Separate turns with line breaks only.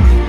you